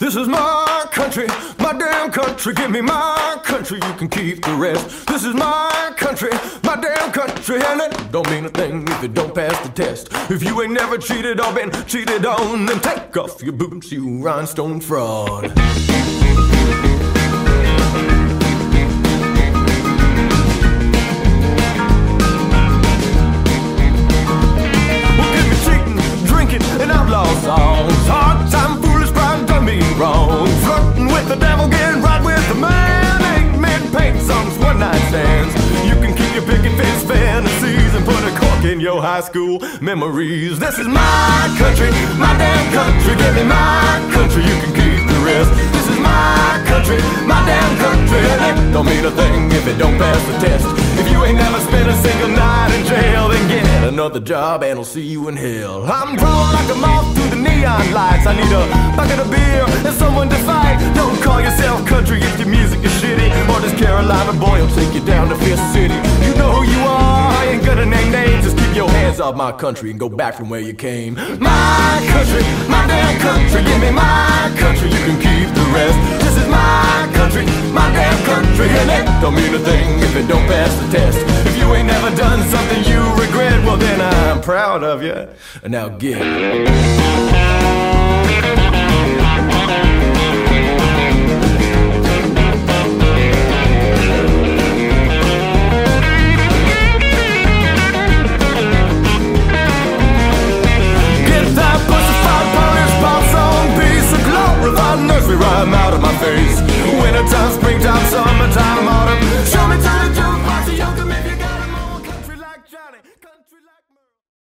This is my country, my damn country. Give me my country, you can keep the rest. This is my country, my damn country, and it don't mean a thing if it don't pass the test. If you ain't never cheated or been cheated on, then take off your boots, you rhinestone fraud. In your high school memories. This is my country, my damn country. Give me my country, you can keep the rest. This is my country, my damn country. And it don't mean a thing if it don't pass the test. If you ain't never spent a single night in jail, then get another job and I'll see you in hell. I'm drawn like a moth through the neon lights. I need a bucket of beer and someone to fight. Don't call yourself country if your music is shitty. Or this Carolina boy will take you down to Fifth City. My country and go back from where you came. My country, my damn country, give me my country. You can keep the rest. This is my country, my damn country, and it don't mean a thing if it don't pass the test. If you ain't never done something you regret, well then I'm proud of you. And now get.